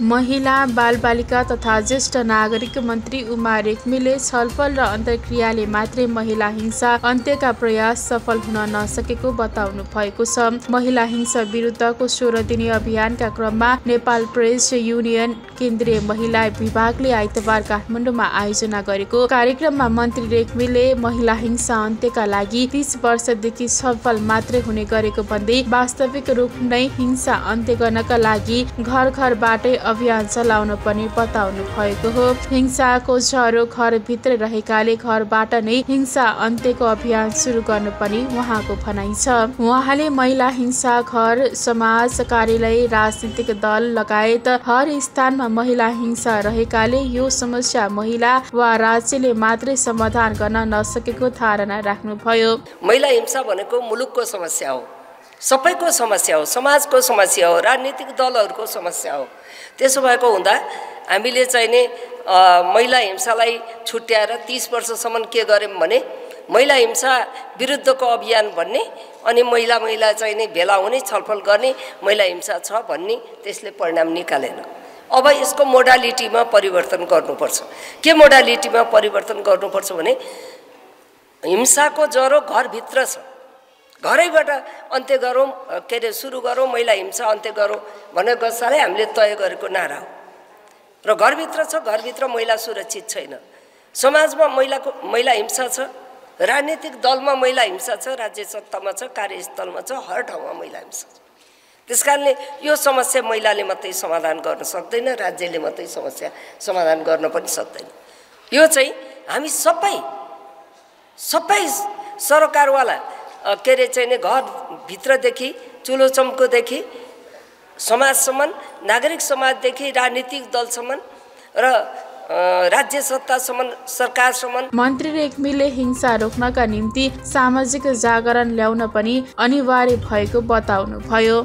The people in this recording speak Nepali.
महिला बालबालिका तथा ज्येष्ठ नागरिक मन्त्री उमा रेग्मीले छलफल र अन्तर्क्रियाले मात्रै महिला हिंसा अन्त्यका प्रयास सफल हुन नसकेको बताउनु भएको छ। महिला हिंसा विरुद्धको सोह्र दिने अभियानका क्रममा नेपाल प्रेस युनियन केन्द्रीय महिला विभागले आइतबार काठमाडौँमा आयोजना गरेको कार्यक्रममा मन्त्री रेग्मीले महिला हिंसा अन्त्यका लागि तीस वर्षदेखि छलफल मात्रै हुने गरेको भन्दै वास्तविक रूप नै हिंसा अन्त्य गर्नका लागि घर घरबाटै अभियान चलाउन पनि बताउनु भएको हो। हिंसाको ज्वरो घरभित्र रहेकाले घरबाट नै हिंसा अन्त्यको अभियान सुरु गर्नु पनि उहाँको भनाइ छ। उहाँले महिला हिंसा घर समाज कार्यालय राजनीतिक दल लगायत हर स्थानमा महिला हिंसा रहेकाले यो समस्या महिला वा राज्यले मात्रै समाधान गर्न नसकेको धारणा राख्नुभयो। महिला हिंसा भनेको मुलुकको समस्या हो। सबैको समस्या हो समाजको समस्या हो राजनीतिक दलहरूको समस्या हो। त्यसो भएको हुँदा हामीले चाहिँ नि महिला हिंसालाई छुट्याएर तिस वर्षसम्म के गऱ्यौँ भने महिला हिंसा विरुद्धको अभियान भन्ने अनि महिला महिला चाहिँ नि भेला हुने छलफल गर्ने महिला हिंसा छ भन्ने त्यसले परिणाम निकालेन। अब यसको मोडालिटीमा परिवर्तन गर्नुपर्छ। के मोडालिटीमा परिवर्तन गर्नुपर्छ भने हिंसाको ज्वरो घरभित्र छ। घरैबाट अन्त्य गरौँ के अरे सुरु गरौँ महिला हिंसा अन्त्य गरौँ भनेर गसाले हामीले तय गरेको नारा हो। र घरभित्र छ घरभित्र महिला सुरक्षित छैन। समाजमा महिलाको महिला हिंसा छ राजनीतिक दलमा महिला हिंसा छ राज्य सत्तामा छ कार्यस्थलमा छ हर ठाउँमा महिला हिंसा छ। त्यस कारणले यो समस्या महिलाले मात्रै समाधान गर्न सक्दैन राज्यले मात्रै समस्या समाधान गर्न पनि सक्दैन। यो चाहिँ हामी सबै सबै सरकारवाला के अरे चाहिँ नि घरभित्रदेखि चुलो चम्कोदेखि समाजसम्म नागरिक समाजदेखि राजनीतिक दलसम्म र राज्य सत्तासम्म सरकारसम्म। मन्त्री रेग्मीले हिंसा रोक्नका निम्ति सामाजिक जागरण ल्याउन पनि अनिवार्य भएको बताउनुभयो।